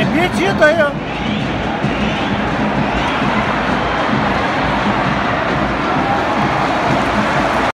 É pedido aí, ó.